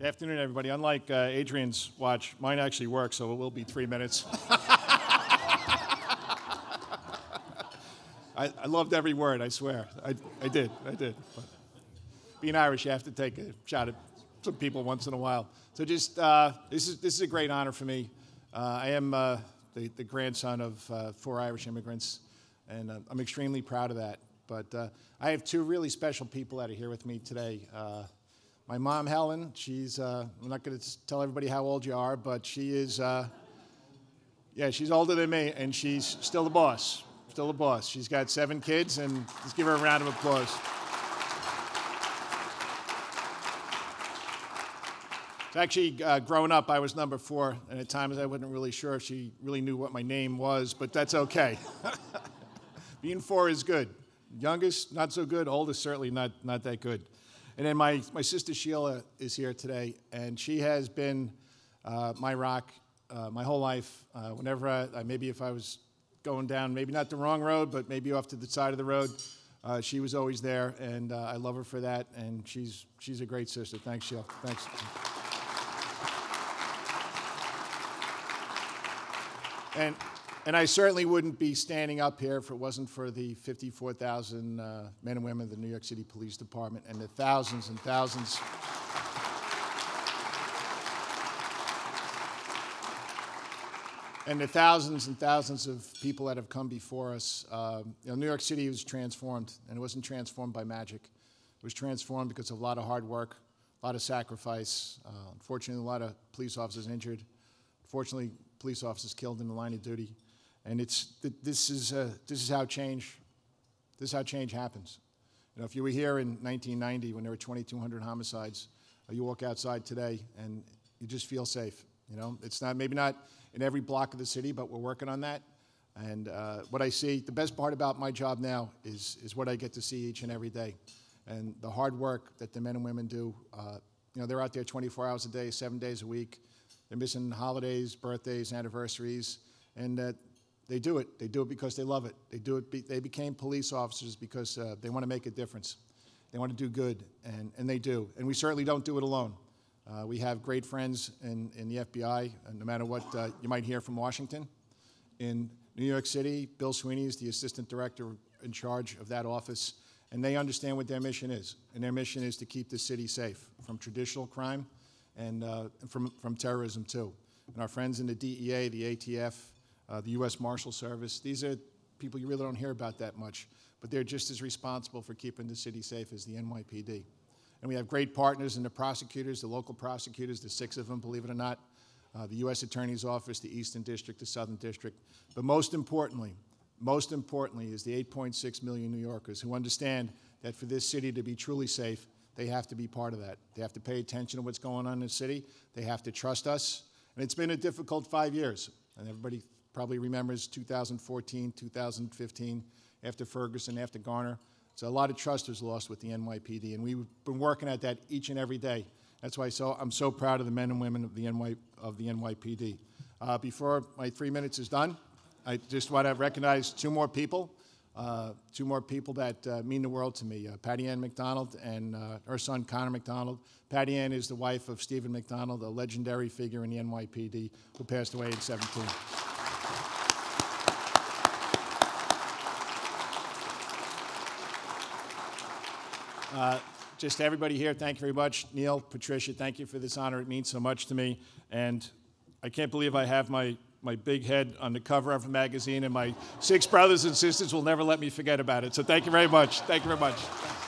Afternoon, everybody. Unlike uh, Adrian's watch, mine actually works, so it will be three minutes. I, I, loved every word, I swear. I, I did, I did. But being Irish, you have to take a shot at some people once in a while. So just, uh, this, is, this is a great honor for me. Uh, I am uh, the, the, grandson of uh, four Irish immigrants, and uh, I'm extremely proud of that. But I have two really special people that are here with me today my mom, Helen, she's, uh, I'm not going to tell everybody how old you are, but she is, uh, yeah, she's older than me, and she's still the boss. Still the boss. She's got seven kids, and let's give her a round of applause. Actually, uh, growing up, I was number four, and at times I wasn't really sure if she really knew what my name was, but that's okay. Being four is good. Youngest, not so good. Oldest, certainly not, not that good. And then my, my sister Sheila is here today, and she has been uh, my rock uh, my whole life. Uh, whenever I, maybe if I was going down, maybe not the wrong road, but maybe off to the side of the road, uh, she was always there, and uh, I love her for that. And she's she's a great sister. Thanks, Sheila. Thanks. And and I certainly wouldn't be standing up here if it wasn't for the 54,000 uh, men and women of the New York City Police Department and the thousands and thousands. and the thousands and thousands of people that have come before us. Uh, you know, New York City was transformed, and it wasn't transformed by magic. It was transformed because of a lot of hard work, a lot of sacrifice. Uh, unfortunately, a lot of police officers injured. Unfortunately, police officers killed in the line of duty. And it's, this, is, uh, this is how change, this is how change happens. You know, if you were here in 1990 when there were 2,200 homicides, uh, you walk outside today and you just feel safe. You know, it's not maybe not in every block of the city, but we're working on that. And uh, what I see, the best part about my job now is is what I get to see each and every day, and the hard work that the men and women do. Uh, you know, they're out there 24 hours a day, seven days a week. They're missing holidays, birthdays, anniversaries, and that they do it. They do it because they love it. They do it. Be, they became police officers because uh, they want to make a difference. They want to do good, and, and they do. And we certainly don't do it alone. Uh, we have great friends in, in the FBI, no matter what uh, you might hear from Washington. In New York City, Bill Sweeney is the assistant director in charge of that office, and they understand what their mission is. And their mission is to keep the city safe from traditional crime and uh, from, from terrorism, too. And our friends in the DEA, the ATF, uh, the U.S. Marshal Service. These are people you really don't hear about that much, but they're just as responsible for keeping the city safe as the NYPD. And we have great partners in the prosecutors, the local prosecutors, the six of them, believe it or not, uh, the U.S. Attorney's Office, the Eastern District, the Southern District. But most importantly, most importantly is the 8.6 million New Yorkers who understand that for this city to be truly safe, they have to be part of that. They have to pay attention to what's going on in the city. They have to trust us. And it's been a difficult five years. And everybody probably remembers 2014, 2015, after Ferguson, after Garner. So a lot of trust was lost with the NYPD, and we've been working at that each and every day. That's why so, I'm so proud of the men and women of the, NY, of the NYPD. Uh, before my three minutes is done, I just want to recognize two more people, uh, two more people that uh, mean the world to me. Uh, Patty Ann McDonald and uh, her son Connor McDonald. Patty Ann is the wife of Steven McDonald, a legendary figure in the NYPD who passed away in 17. Uh, just everybody here, thank you very much. Niall, Patricia, thank you for this honor. It means so much to me. And I can't believe I have my, my big head on the cover of a magazine, and my six brothers and sisters will never let me forget about it. So thank you very much. Thank you very much.